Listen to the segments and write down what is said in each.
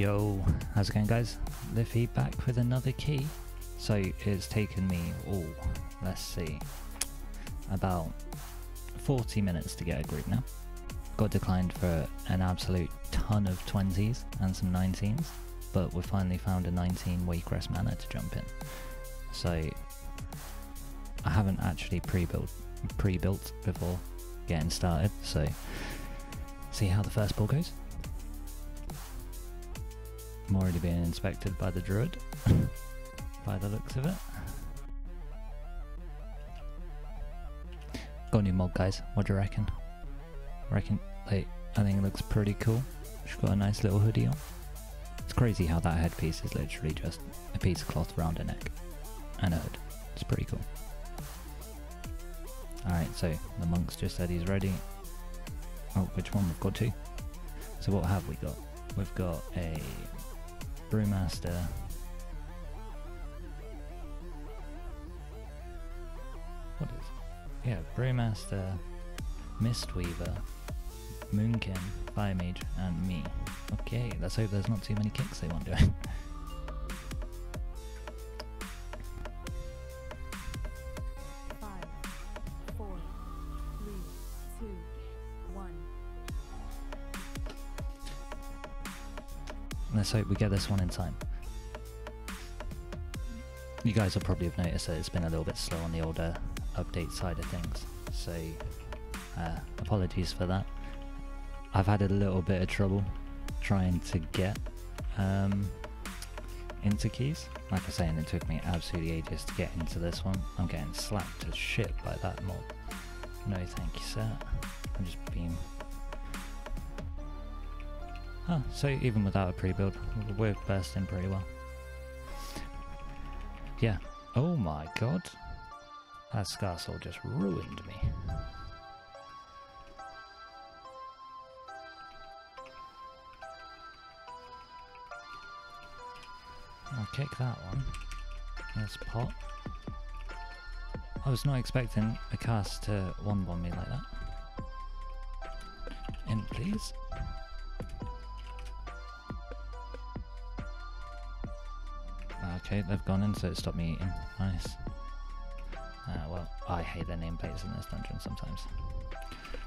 Yo, how's it going guys? Liffy back with another key. So it's taken me, oh, let's see, about 40 minutes to get a group now. Got declined for an absolute ton of 20s and some 19s, but we finally found a 19 Waycrest Manor to jump in. So I haven't actually pre-built pre-built before getting started, so see how the first ball goes. I'm already being inspected by the druid, by the looks of it. Got a new mod, guys. What do you reckon? Reckon, like, I think it looks pretty cool. She's got a nice little hoodie on. It's crazy how that headpiece is literally just a piece of cloth around her neck and a hood. It's pretty cool. Alright, so the monk's just said he's ready. Oh, which one? We've got two. So what have we got? We've got a Brewmaster. What is? Yeah, Brewmaster, Mistweaver, Moonkin, Fire Mage, and me. Okay, let's hope there's not too many kicks they want doing. Let's hope we get this one in time. You guys will probably have noticed that it's been a little bit slow on the older update side of things, so uh, apologies for that. I've had a little bit of trouble trying to get um, into keys. Like I was saying, it took me absolutely ages to get into this one. I'm getting slapped to shit by that mob. No thank you, sir. I'm just being Oh, so even without a pre-build, we're bursting pretty well. Yeah. Oh my god. That Scar Scarsol just ruined me. I'll kick that one. Let's pop. I was not expecting a cast to one-bomb me like that. In, please. Okay, they've gone in, so it stopped me eating. Nice. Uh, well, I hate their nameplates in this dungeon sometimes.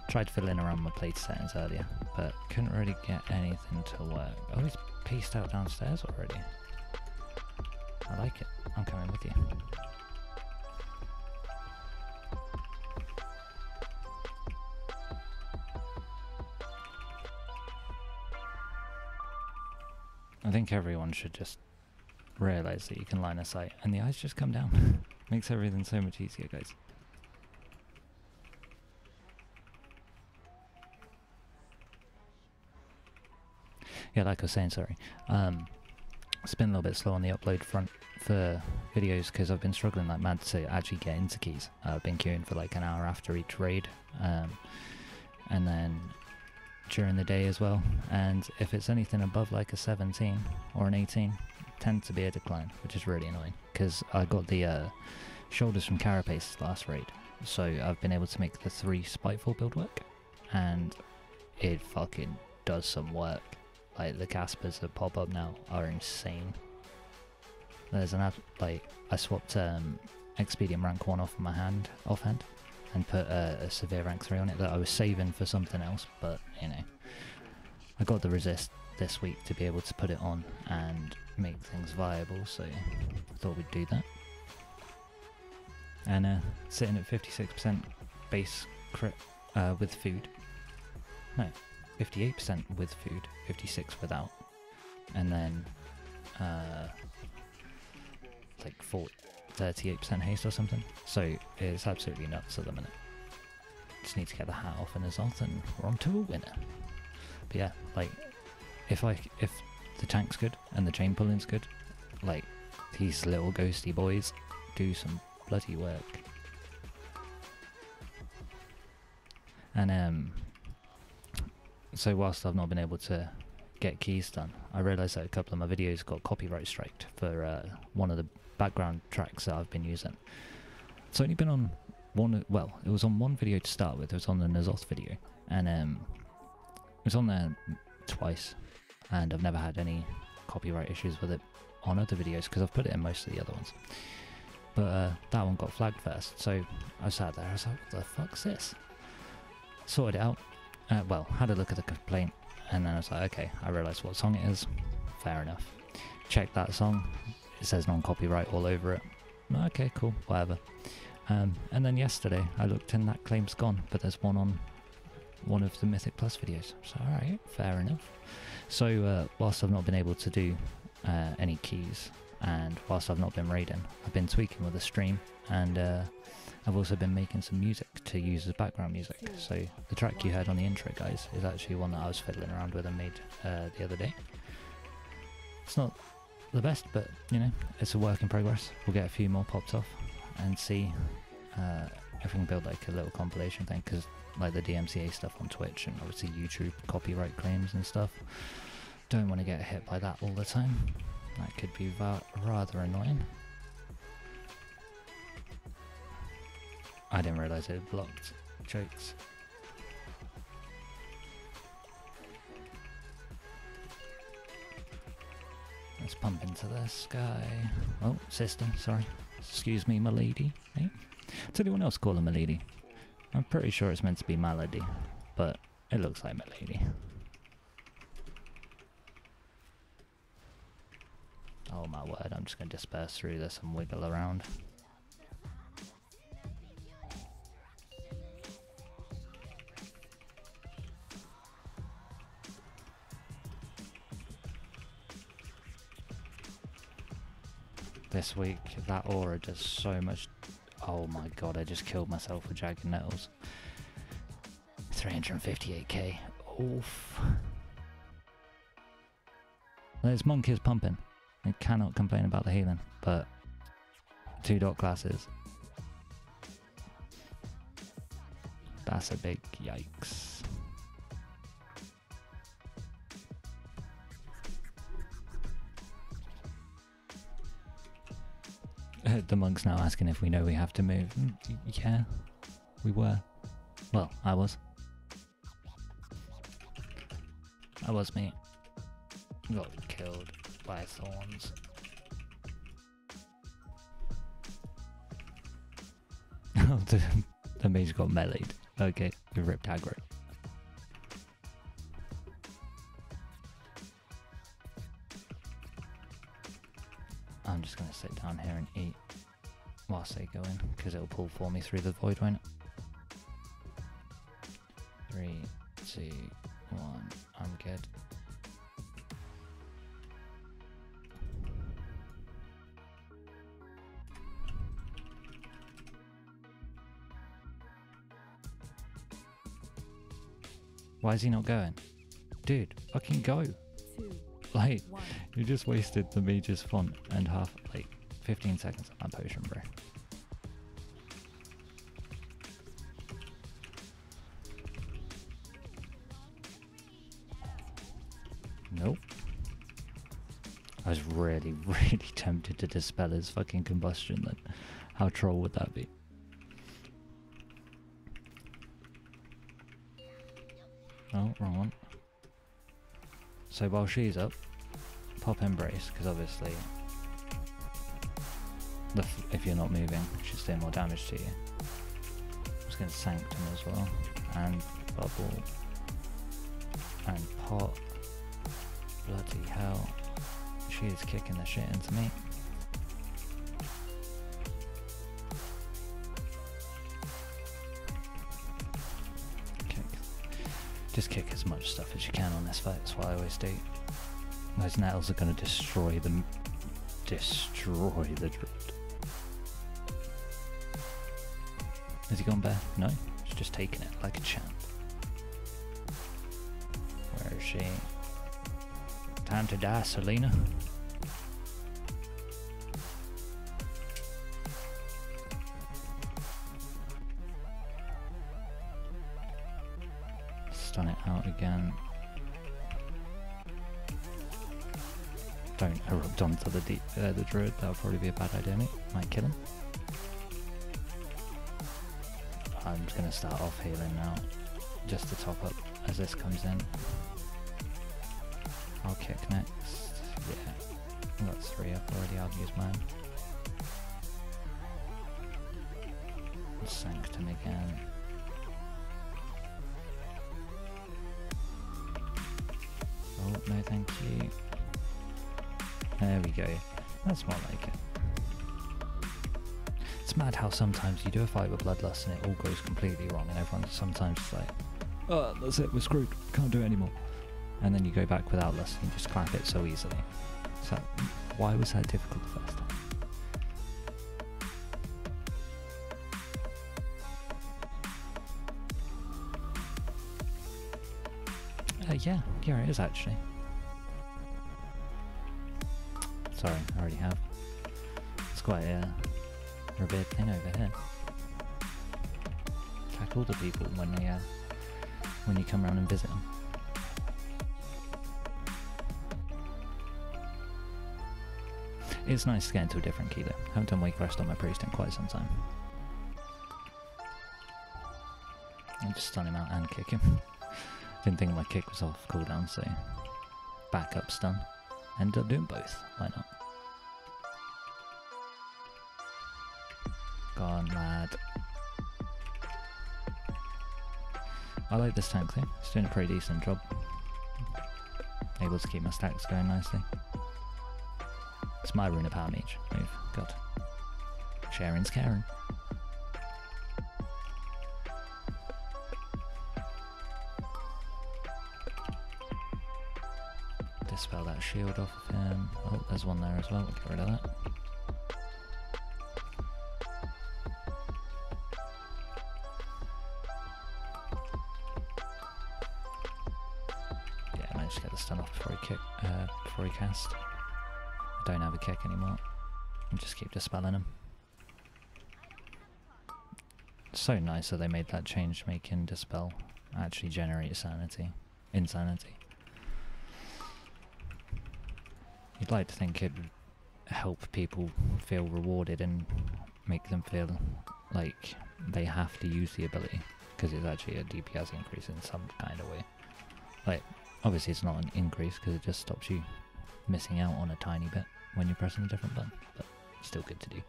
Tried fiddling around my plate settings earlier, but couldn't really get anything to work. Oh, he's pieced out downstairs already. I like it. I'm coming with you. I think everyone should just realize that you can line of sight and the eyes just come down. Makes everything so much easier, guys. Yeah, like I was saying, sorry. Um, it's been a little bit slow on the upload front for videos because I've been struggling like mad to actually get into keys. Uh, I've been queuing for like an hour after each raid, um, and then during the day as well. And if it's anything above like a 17 or an 18, tend to be a decline, which is really annoying because I got the uh, shoulders from Carapace last raid, so I've been able to make the three Spiteful build work, and it fucking does some work. Like the Caspers that pop up now are insane. There's an app like I swapped um, Expedient rank one off my hand offhand and put a, a severe rank three on it that I was saving for something else, but you know, I got the resist this week to be able to put it on and make things viable, so I thought we'd do that. And uh, sitting at 56% base crit uh, with food. No, 58% with food, 56 without. And then uh, like 4, 38% haste or something. So it's absolutely nuts at the minute. Just need to get the hat off N'Zoth and we're on to a winner. But yeah, like if I if the tank's good and the chain pulling's good, like these little ghosty boys do some bloody work. And um so whilst I've not been able to get keys done, I realised that a couple of my videos got copyright striked for uh, one of the background tracks that I've been using. It's only been on one, well, it was on one video to start with, it was on the N'Zoth video, and um, was on there twice, and I've never had any copyright issues with it on other videos because I've put it in most of the other ones. But uh, that one got flagged first, so I sat there. I was like, "What the fuck's this?" Sorted it out. Uh, well, had a look at the complaint, and then I was like, "Okay, I realised what song it is. Fair enough." Check that song. It says non-copyright all over it. Okay, cool, whatever. Um, and then yesterday I looked and that claim's gone, but there's one on one of the Mythic Plus videos. So alright, fair enough. So uh, whilst I've not been able to do uh, any keys, and whilst I've not been raiding, I've been tweaking with the stream, and uh, I've also been making some music to use as background music. So the track you heard on the intro, guys, is actually one that I was fiddling around with and made uh, the other day. It's not the best, but you know, it's a work in progress. We'll get a few more popped off and see uh, if we build like a little compilation thing because like the DMCA stuff on Twitch and obviously YouTube copyright claims and stuff. Don't want to get hit by that all the time. That could be rather annoying. I didn't realise it blocked jokes. Let's pump into the sky. Oh, sister, sorry. Excuse me, my lady. Hey? Does anyone else call her my lady? I'm pretty sure it's meant to be Malady, but it looks like Melody. Oh my word, I'm just going to disperse through this and wiggle around. This week, that aura does so much. Oh my god, I just killed myself with Jagged Nettles. 358k. Oof. This monk is pumping. I cannot complain about the healing, but two dot classes. That's a big yikes. the monk's now asking if we know we have to move. Mm, Yeah, we were. Well, I was. I was me. Got killed by thorns. The, the mage got meleeed. Okay, we ripped aggro. Whilst they go in, because it'll pull for me through the void, won't it? Three, two, one. I'm good. Why is he not going? Dude, fucking go. two, Like, one. you just wasted the mage's font and half, like, 15 seconds on potion, bro. Really, really tempted to dispel his fucking combustion then. How troll would that be? Oh, wrong one. So while she's up, pop embrace, because obviously, if you're not moving, she's doing more damage to you. I'm just going to sanctum as well, and bubble, and pot. Bloody hell, she is kicking the shit into me. Kick. Just kick as much stuff as you can on this fight. That's what I always do. Those nettles are going to destroy them. Destroy the druid. Has he gone bare? No. He's just taking it like a champ. Where is she? Time to die, Solena. Uh, the druid. That would probably be a bad idea, mate. Might kill him. I'm just gonna start off healing now, just to top up as this comes in. I'll kick next. Yeah. I got three up already, I'll use mine. Sanctum again. Oh, no thank you. There we go. That's more like it. It's mad how sometimes you do a fight with Bloodlust and it all goes completely wrong and everyone's sometimes like, oh, that's it, we're screwed, can't do it anymore. And then you go back without Lust and just clap it so easily. So, why was that difficult the first time? Uh, yeah, yeah, it is actually. Sorry, I already have. It's quite a, big thing over here. All the people when they uh, when you come around and visit them. It's nice to get into a different key though. haven't done Waycrest on my priest in quite some time. And just stun him out and kick him. Didn't think my kick was off cooldown, so backup stun. Ended up doing both. Why not? Gone mad. I like this tank though. It's doing a pretty decent job. Able to keep my stacks going nicely. It's my Rune of Power Mage move. God. Sharing's caring. Shield off of him. Oh, there's one there as well. Get rid of that. Yeah, I managed to get the stun off before he kick, uh, before he cast. I don't have a kick anymore. I just keep dispelling him. So nice that they made that change, making dispel actually generate sanity, insanity. You'd like to think it would help people feel rewarded and make them feel like they have to use the ability because it's actually a DPS increase in some kind of way. Like, obviously it's not an increase because it just stops you missing out on a tiny bit when you're pressing a different button, but still good to do.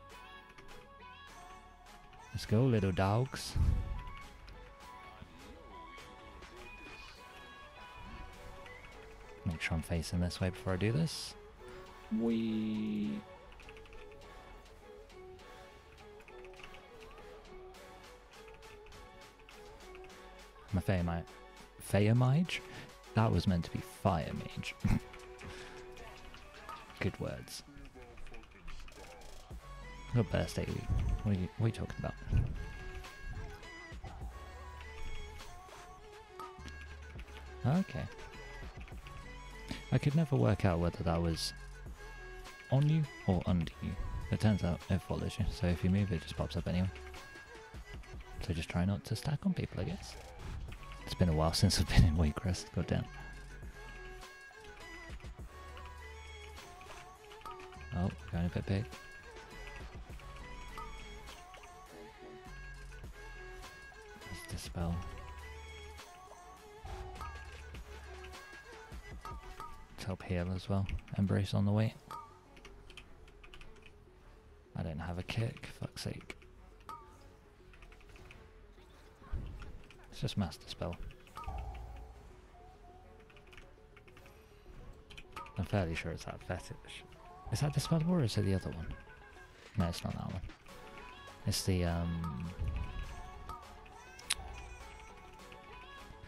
Let's go, little dogs. Make sure I'm facing this way before I do this. We. I'm a Fire Mage. That was meant to be Fire Mage. Good words. Burst AoE. What are you, what are you talking about? Okay. I could never work out whether that was on you or under you. It turns out it follows you, so if you move it just pops up anyway. So just try not to stack on people, I guess. It's been a while since I've been in Waycrest, god damn. Oh, going a bit big. Let's dispel. To help heal as well. Embrace on the way. I don't have a kick, fuck's sake. It's just master spell. I'm fairly sure it's that fetish. Is that Dispel or is it the other one? No, it's not that one. It's the um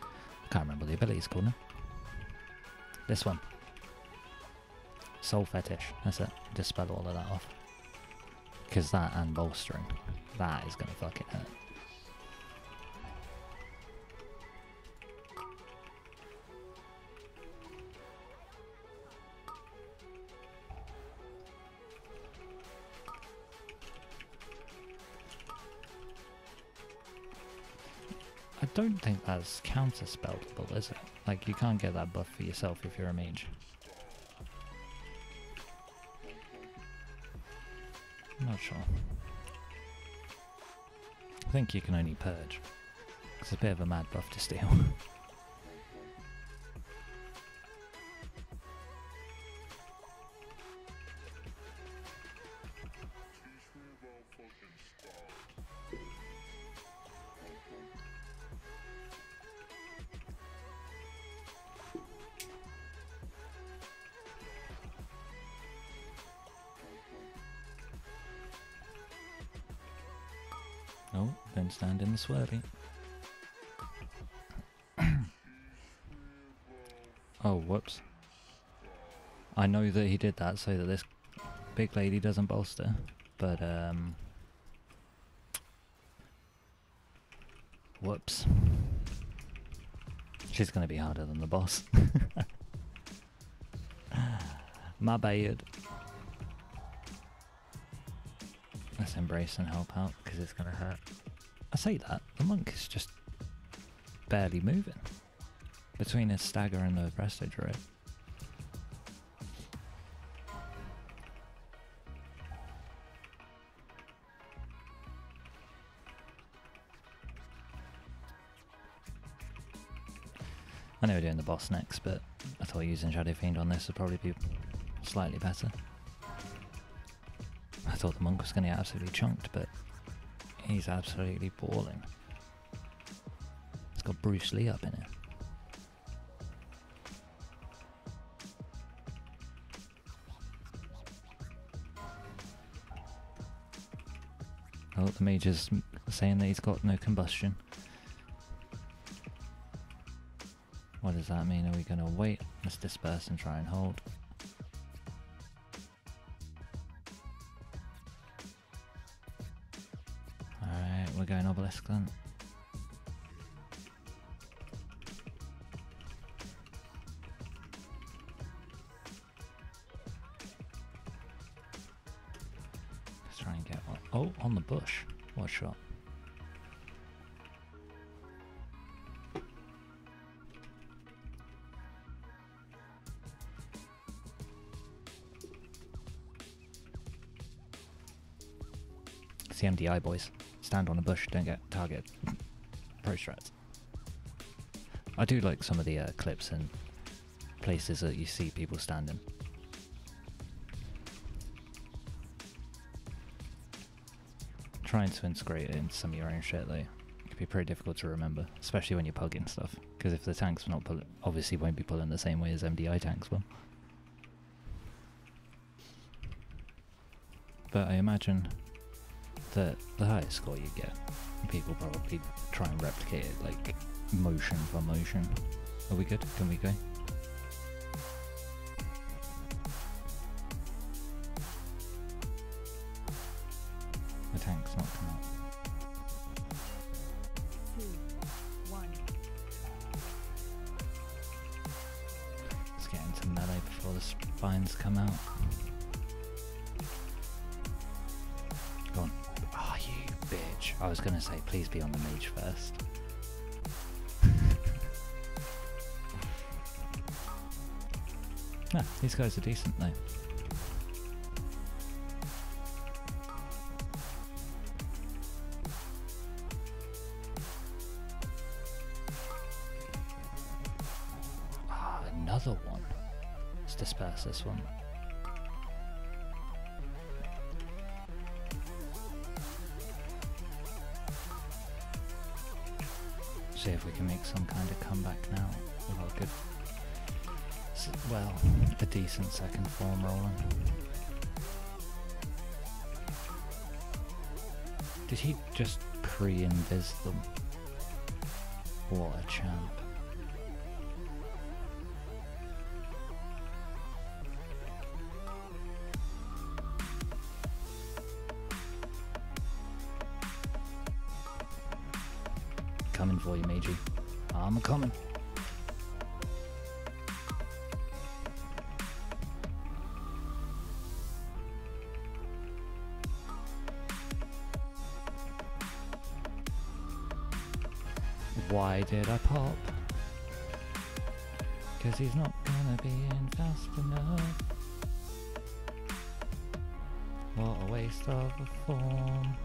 I can't remember the ability's called. This one. Soul Fetish. That's it. Dispel all of that off. Because that and bolstering. That is going to fucking hurt. I don't think that's counterspellable, is it? Like, you can't get that buff for yourself if you're a mage. I think you can only purge. It's a bit of a mad buff to steal. swirly. oh, whoops. I know that he did that so that this big lady doesn't bolster, but um whoops. She's gonna be harder than the boss. My bad. Let's embrace and help out because it's gonna hurt. I say that, the monk is just barely moving. Between his stagger and the resto druid. I know we're doing the boss next, but I thought using Shadow Fiend on this would probably be slightly better. I thought the monk was going to get absolutely chunked, but he's absolutely balling. It's got Bruce Lee up in it. Oh, the mage is saying that he's got no combustion. What does that mean? Are we going to wait? Let's disperse and try and hold. Let's try and get one. Oh, on the bush. What shot? MDI boys. Stand on a bush, don't get target. Pro strats. I do like some of the uh, clips and places that you see people standing. Trying to integrate it into some of your own shit though. It can be pretty difficult to remember, especially when you're pugging stuff. Because if the tank's not pulling, obviously won't be pulling the same way as MDI tanks will. But I imagine the highest score you get, people probably try and replicate it like motion for motion. Are we good? Can we go? Did he just pre-invis them? What a champ. Coming for you, Meiji. I'm coming. Did I pop? Cause he's not gonna be in fast enough. What a waste of a form.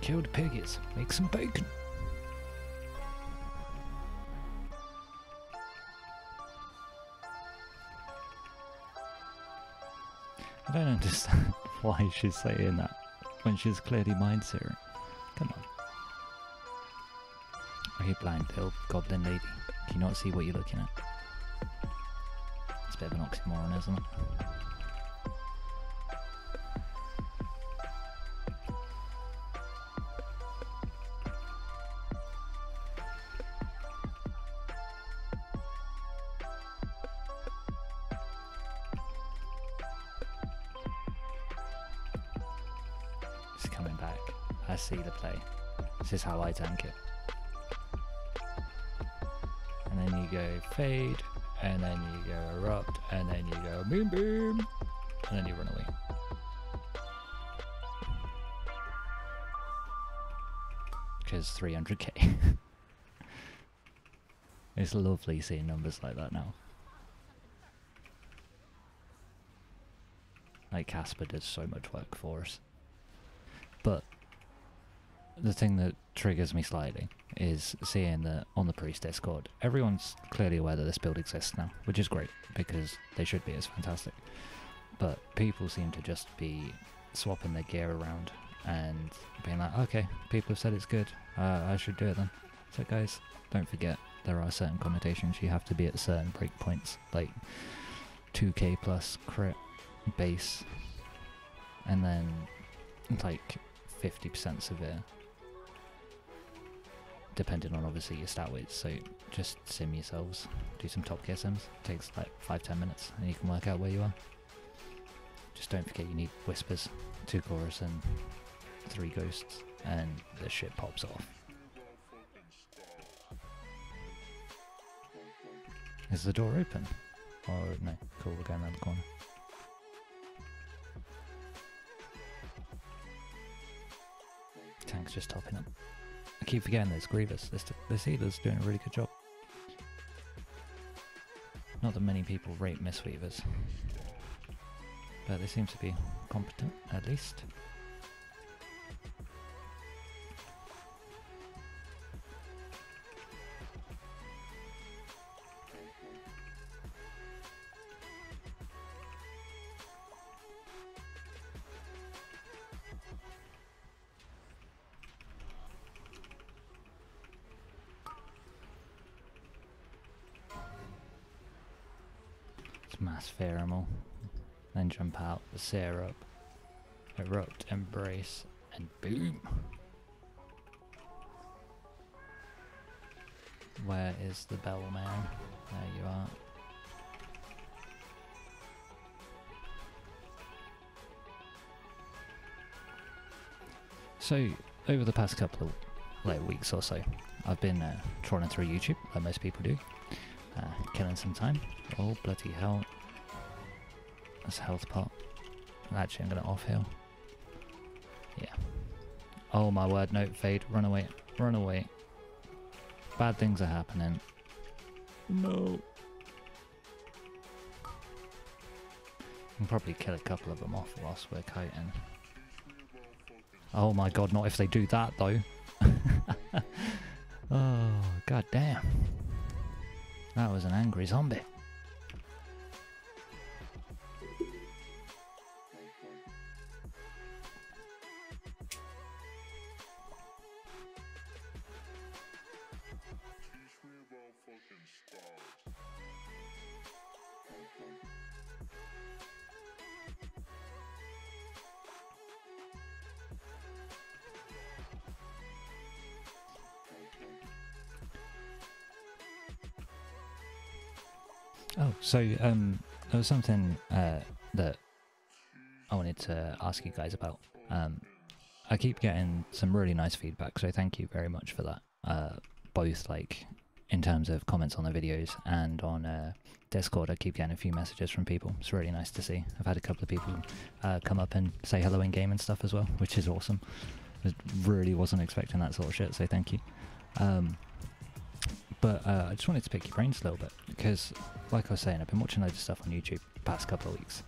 Killed piggies, make some bacon. Don't understand why she's saying that when she's clearly mind searing. Come on. Are you blind, little goblin lady? Can you not see what you're looking at? It's a bit of an oxymoron, isn't it? Tank it. And then you go fade, and then you go erupt, and then you go boom boom, and then you run away. Because 300k. it's lovely seeing numbers like that now. Like Casper does so much work for us. But the thing that triggers me slightly is seeing that on the priest discord everyone's clearly aware that this build exists now which is great because they should be it's fantastic. But people seem to just be swapping their gear around and being like okay people have said it's good uh, i should do it then. So guys don't forget there are certain connotations you have to be at certain breakpoints like 2k plus crit base and then like 50% severe depending on obviously your stat weights. So just sim yourselves. Do some top gear sims. Takes like 5-10 minutes and you can work out where you are. Just don't forget you need whispers two chorus and three ghosts and the shit pops off. Is the door open? Oh no. Cool we're going around the corner. Tank's just topping up I keep forgetting there's Grievous. This, this healer's doing a really good job. Not that many people rate Mistweavers. But they seem to be competent, at least. Syrup, erupt, embrace, and boom. Where is the bellman? There you are. So, over the past couple of like weeks or so, I've been uh, trawling through YouTube, like most people do, uh, killing some time. Oh bloody hell! That's a health pot. Actually, I'm gonna off heal. Yeah. Oh my word! No, fade. Run away! Run away! Bad things are happening. No. can probably kill a couple of them off whilst we're kiting. Oh my god, not if they do that though. oh, god damn. That was an angry zombie. So um, there was something uh, that I wanted to ask you guys about. Um, I keep getting some really nice feedback, so thank you very much for that. Uh, both like in terms of comments on the videos and on uh, Discord, I keep getting a few messages from people. It's really nice to see. I've had a couple of people uh, come up and say hello in game and stuff as well, which is awesome. I really wasn't expecting that sort of shit, so thank you. Um, but uh, I just wanted to pick your brains a little bit because, like I was saying, I've been watching loads of stuff on YouTube the past couple of weeks,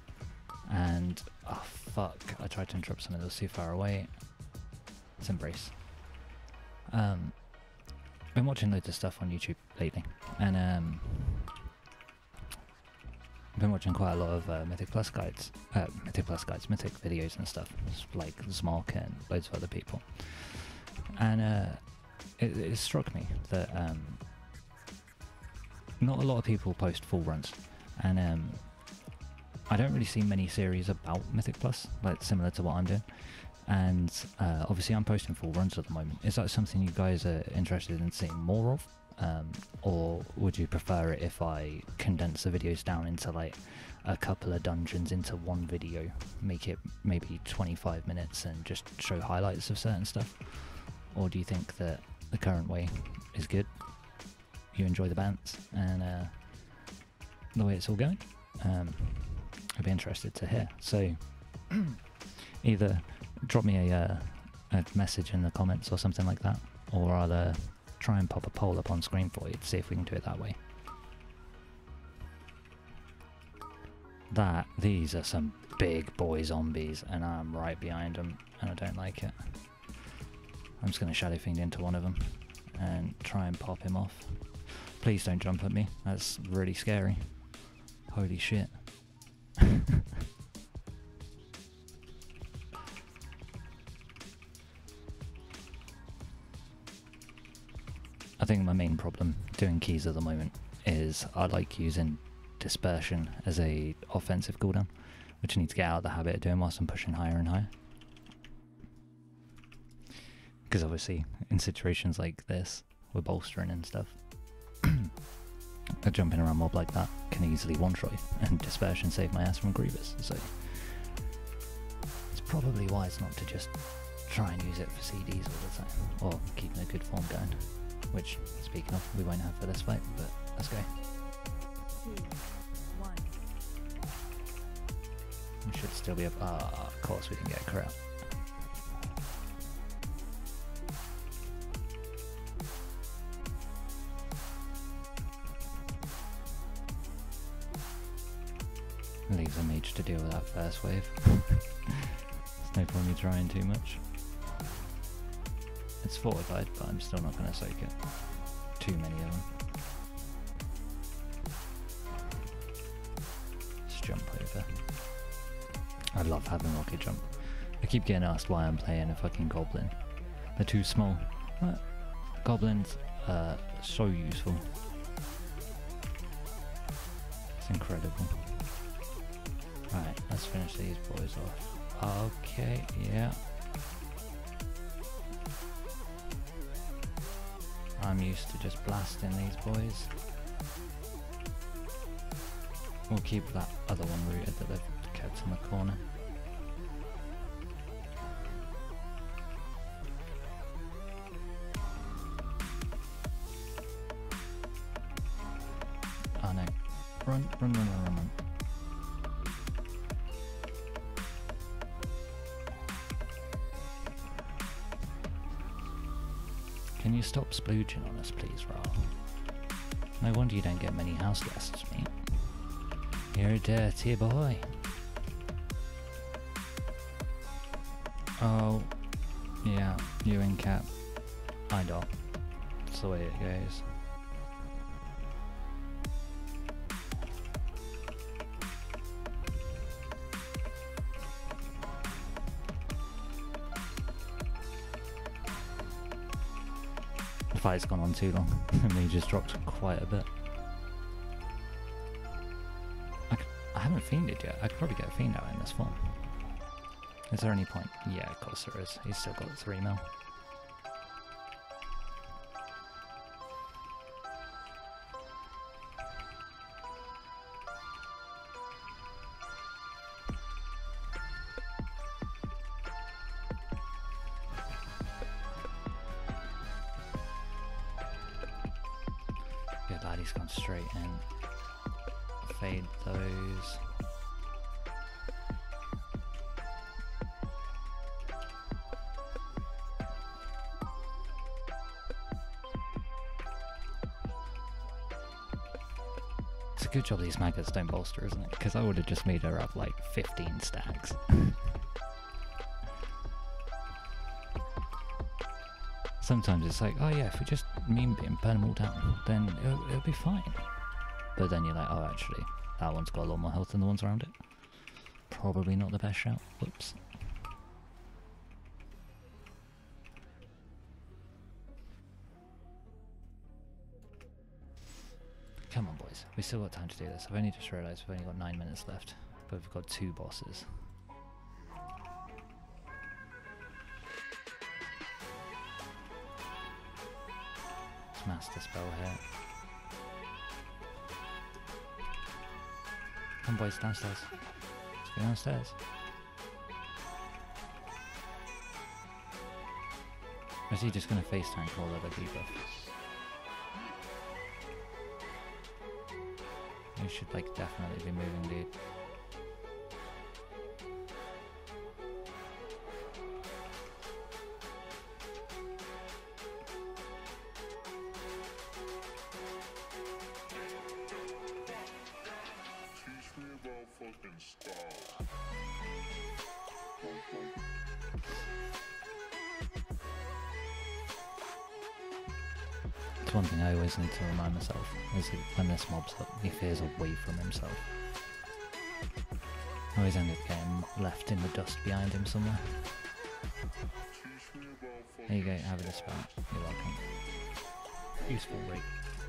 and oh fuck, I tried to interrupt something that was too far away. It's embrace. Um, been watching loads of stuff on YouTube lately, and um, I've been watching quite a lot of uh, Mythic Plus guides, uh, Mythic Plus guides, Mythic videos and stuff, like Smolk and loads of other people. and uh, it, it struck me that um, not a lot of people post full runs, and um, I don't really see many series about Mythic Plus, like similar to what I'm doing. And uh, obviously, I'm posting full runs at the moment. Is that something you guys are interested in seeing more of? Um, or would you prefer it if I condense the videos down into like a couple of dungeons into one video, make it maybe 25 minutes and just show highlights of certain stuff? Or do you think that the current way is good? You enjoy the bands and uh, the way it's all going? Um, I'd be interested to hear. So either drop me a, uh, a message in the comments or something like that, or I'll uh, try and pop a poll up on screen for you to see if we can do it that way. That these are some big boy zombies, and I'm right behind them, and I don't like it. I'm just going to shadow fiend into one of them and try and pop him off. Please don't jump at me. That's really scary. Holy shit. I think my main problem doing keys at the moment is I like using dispersion as a offensive cooldown, which I need to get out of the habit of doing whilst I'm pushing higher and higher. Because obviously, in situations like this, we're bolstering and stuff. A jumping around mob like that can easily one shot and dispersion save my ass from Grievous. So it's probably wise not to just try and use it for CDs all the time, or keeping a good form going. Which, speaking of, we won't have for this fight, but let's go. two, one. We should still be up. Ah, of course we can get a crowd. To deal with that first wave. There's no point me trying too much. It's fortified, but I'm still not going to soak it. Too many of them. Let's jump over. I love having rocket jump. I keep getting asked why I'm playing a fucking goblin. They're too small. What? Goblins are so useful. It's incredible. Right, let's finish these boys off. Okay, yeah. I'm used to just blasting these boys. We'll keep that other one rooted that they've kept in the corner. Stop splooging on us, please, Raal? No wonder you don't get many house guests, mate. You're a dirty boy. Oh, yeah, you and Cap. I don't. That's the way it goes. Fight's gone on too long, and me just dropped quite a bit. I, I haven't fiended yet. I could probably get a fiend out in this form. Is there any point? Yeah, of course there is. He's still got three mil. Job these maggots don't bolster, isn't it? Because I would have just made her up like 15 stacks. Sometimes it's like, oh yeah, if we just meme beam, burn them all down, then it'll, it'll be fine. But then you're like, oh, actually, that one's got a lot more health than the ones around it. Probably not the best shout. Whoops. We still got time to do this. I've only just realised we've only got nine minutes left, but we've got two bosses. Master spell here. Come, boys, downstairs. Let's go downstairs. Or is he just going to FaceTime call other people? Should like definitely be moving, dude. When this mob's up, he fears away from himself. Always end up getting left in the dust behind him somewhere. There you go, have a dispel. You're welcome. Useful rate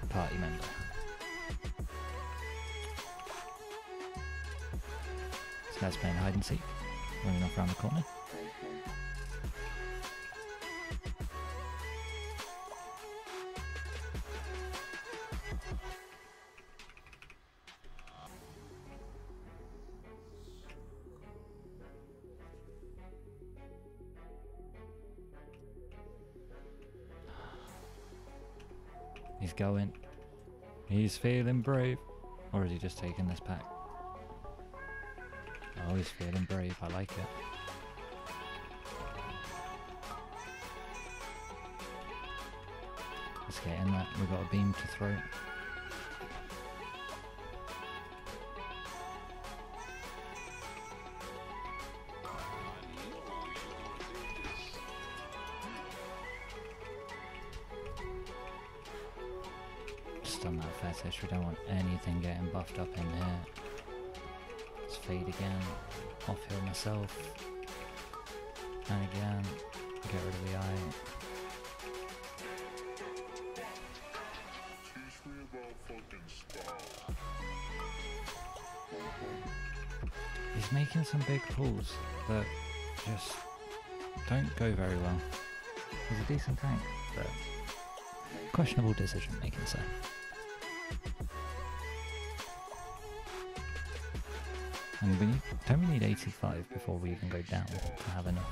party member. This guy's playing hide and seek, running off around the corner. He's feeling brave. Or is he just taking this pack? Oh, he's feeling brave. I like it. Let's get in that. We've got a beam to throw. Fetish, we don't want anything getting buffed up in here. Let's fade again. Off heal myself. And again. Get rid of the eye. He's making some big pulls that just don't go very well. He's a decent tank, but questionable decision making, sir. And we need, don't we need 85 before we even go down to have enough?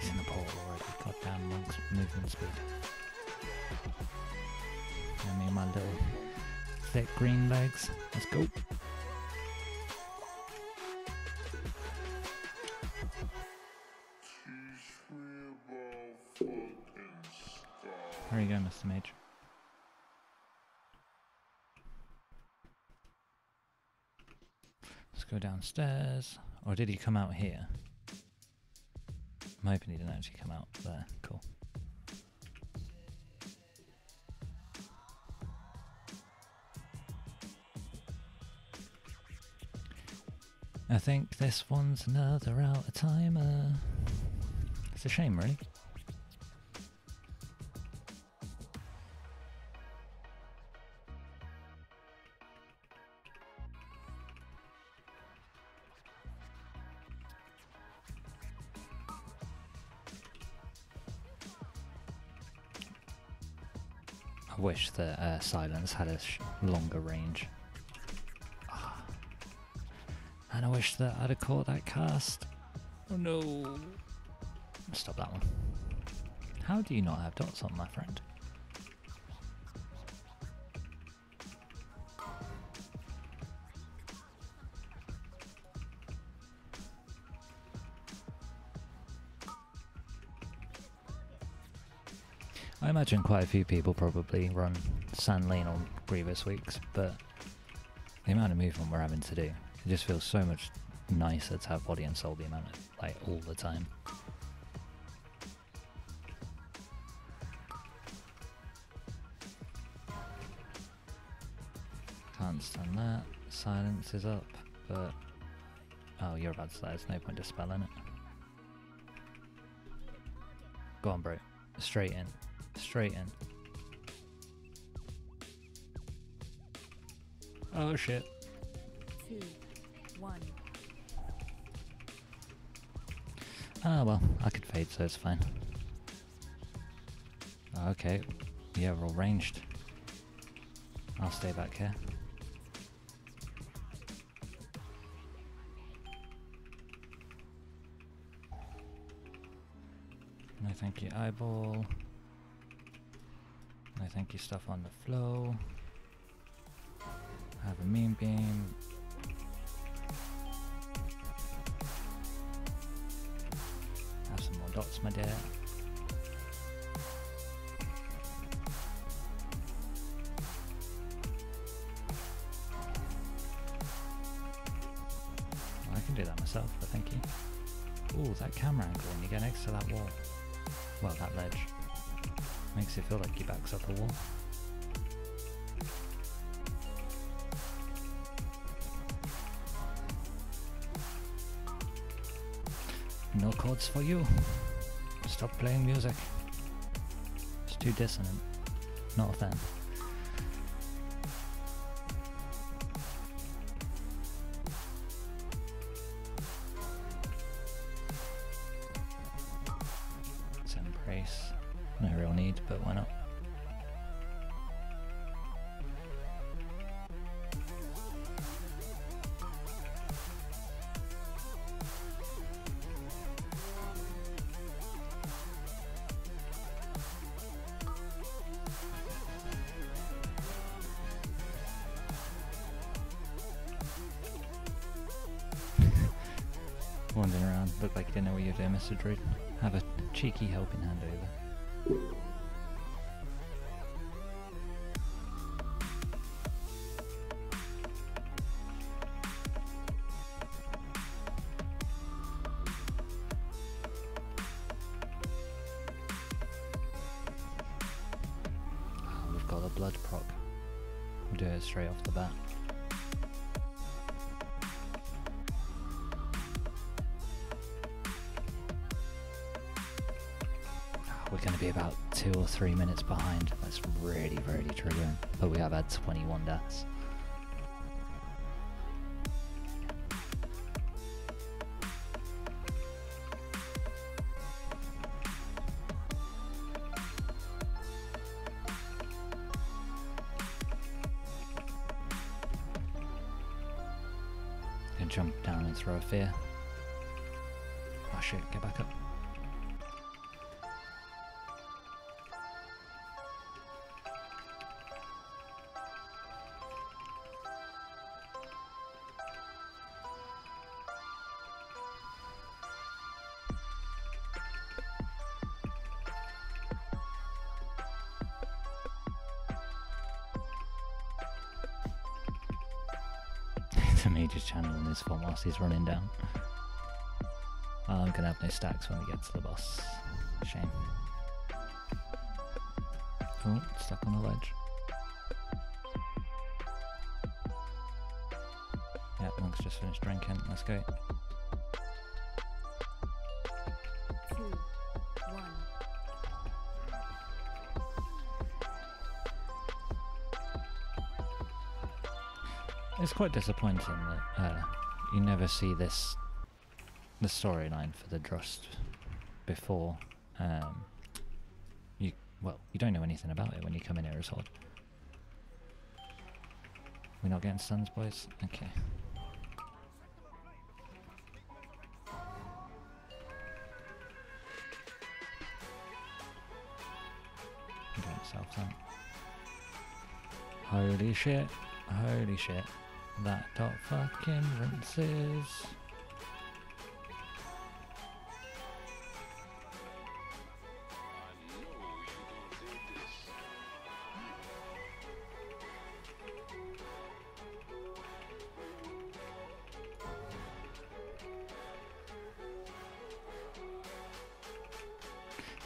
He's in the portal already. Goddamn monk's movement speed. I mean, my little thick green legs. Let's go. Downstairs. Or did he come out here? I'm hoping he didn't actually come out there. Cool. I think this one's another out of timer. It's a shame, really. Wish that uh, Silence had a sh- longer range. Ah. And I wish that I'd have caught that cast. Oh no. Stop that one. How do you not have dots on, my friend? Imagine quite a few people probably run San'layn on previous weeks, but the amount of movement we're having to do, it just feels so much nicer to have body and soul the amount of, like all the time. Can't stand that. Silence is up, but oh, you're about to say there's no point dispelling it. Go on, bro. Straight in. Straight in. Oh shit. two, one. Ah well, I could fade, so it's fine. Okay, yeah, we're all ranged. I'll stay back here. No thank you eyeball. Thank you stuff on the flow. Have a mean beam. Have some more dots, my dear. I can do that myself, but thank you. Ooh, that camera angle when you get next to that wall. Well, that ledge. Makes it feel like he backs up a wall. No chords for you. Stop playing music. It's too dissonant. Not a fan. Wandering around, look like you didn't know what you were doing, Mr. Druid. Have a cheeky helping hand over. That's really, really triggering. But we have had 21 deaths. Jump down and throw a fear. Oh shit, get back up. Mage's form whilst he's running down. Oh, I'm gonna have no stacks when we get to the boss. Shame. Oh, stuck on the ledge. Yeah, monk's just finished drinking. Let's go. It's quite disappointing that uh, you never see this the storyline for the Drust before. Um, you well, you don't know anything about it when you come in here as. We're not getting stuns, boys. Okay. Holy shit! Holy shit! That dot fucking rinses.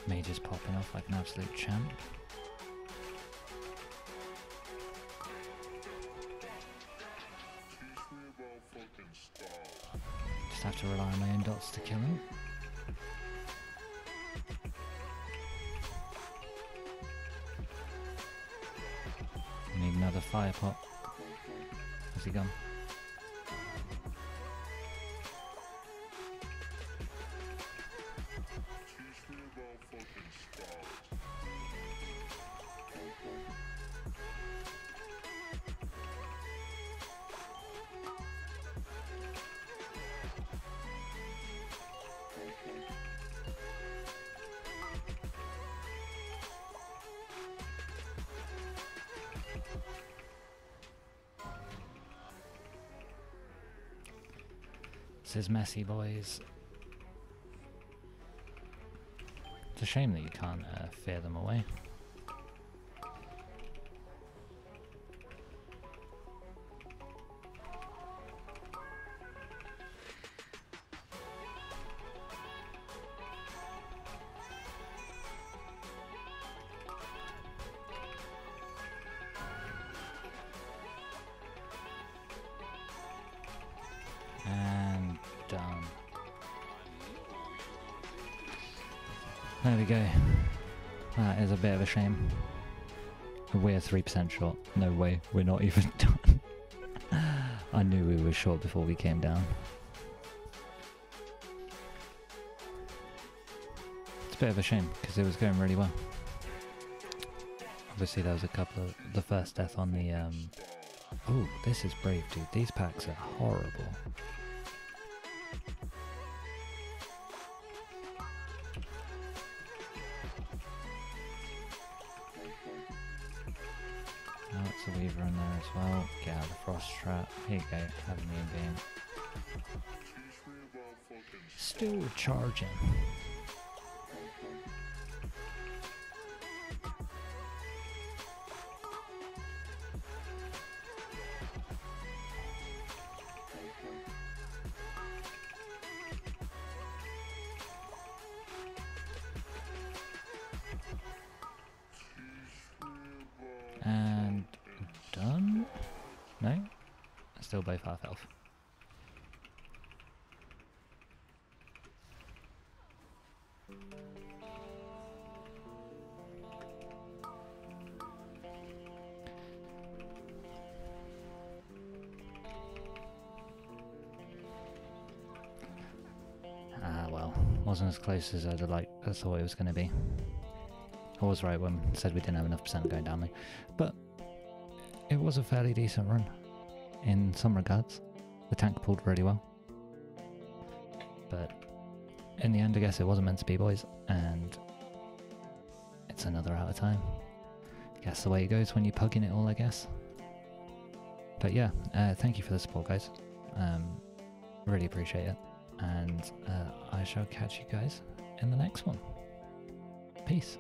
Mage is popping off like an absolute champ. Has he gone? This is messy, boys. It's a shame that you can't uh, fear them away. 3% short. No way, we're not even done. I knew we were short before we came down. It's a bit of a shame because it was going really well. Obviously, there was a couple of the first death on the. Um... Oh, this is brave, dude. These packs are horrible. Trap. Here you have me in game. Still charging. Still both half health. Ah well, wasn't as close as I'd like I thought it was going to be. I was right when I said we didn't have enough percent going down there, but it was a fairly decent run in some regards. The tank pulled really well, but in the end, I guess it wasn't meant to be, boys, and it's another out of time. Guess the way it goes when you're pugging it all, I guess. But yeah, uh, thank you for the support, guys. Um, really appreciate it, and uh, I shall catch you guys in the next one. Peace.